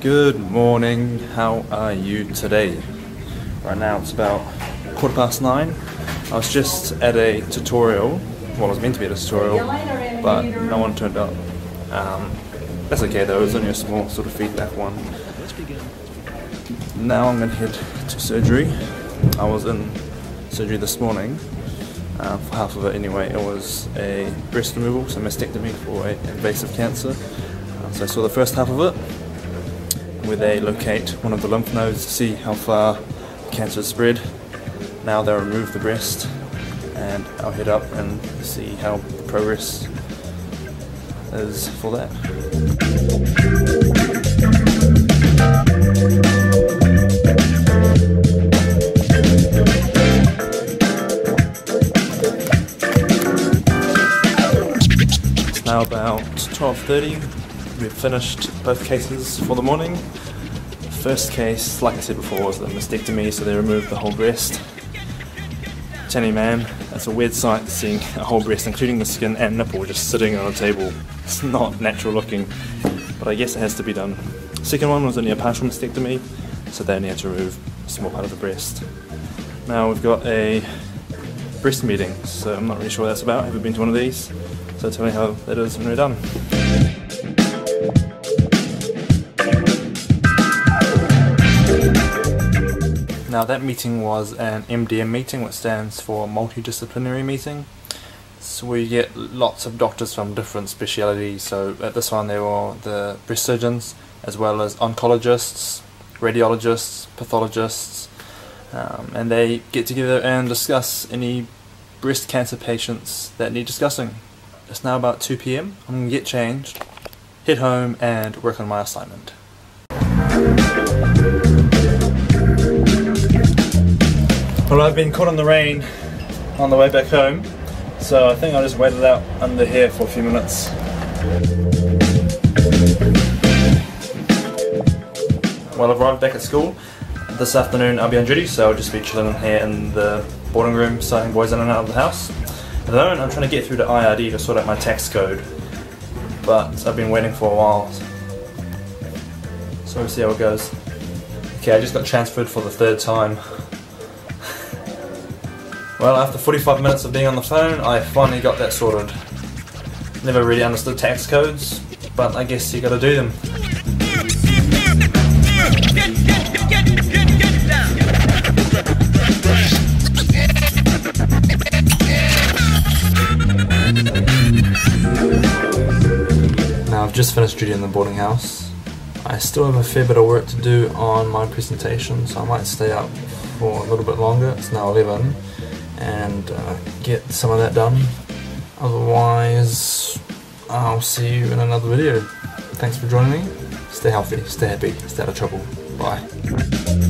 Good morning, how are you today? Right now it's about quarter past nine. I was just at a tutorial, well I was meant to be at a tutorial, but no one turned up. Um, that's okay though, it was only a small sort of feedback one. Now I'm going to head to surgery. I was in surgery this morning, uh, for half of it anyway. It was a breast removal, so mastectomy for a invasive cancer. Uh, so I saw the first half of it, where they locate one of the lymph nodes to see how far the cancer has spread. Now they'll remove the breast, and I'll head up and see how the progress is for that. It's now about 12.30. We've finished both cases for the morning. First case, like I said before, was a mastectomy, so they removed the whole breast. Tenny man, it's a weird sight seeing a whole breast, including the skin and nipple, just sitting on a table. It's not natural looking, but I guess it has to be done. Second one was only a partial mastectomy, so they only had to remove a small part of the breast. Now we've got a breast meeting, so I'm not really sure what that's about. I haven't been to one of these, so tell me how that is when we're done. Now that meeting was an MDM meeting, which stands for multidisciplinary meeting. So we get lots of doctors from different specialities. So at this one there were the breast surgeons, as well as oncologists, radiologists, pathologists, um, and they get together and discuss any breast cancer patients that need discussing. It's now about 2 p.m. I'm gonna get changed, head home, and work on my assignment. Well, I've been caught in the rain on the way back home, so I think I'll just wait it out under here for a few minutes. Well, I've arrived back at school. This afternoon I'll be on duty, so I'll just be chilling here in the boarding room, signing boys in and out of the house. At the moment, I'm trying to get through to IRD to sort out my tax code, but I've been waiting for a while, so we'll see how it goes. Okay, I just got transferred for the third time. Well, after 45 minutes of being on the phone, I finally got that sorted. Never really understood tax codes, but I guess you gotta do them. Now I've just finished duty in the boarding house. I still have a fair bit of work to do on my presentation, so I might stay up for a little bit longer. It's now 11 and uh, get some of that done. Otherwise, I'll see you in another video. Thanks for joining me. Stay healthy, stay happy, stay out of trouble. Bye.